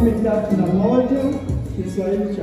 moja tatu na moja Kiswahili cha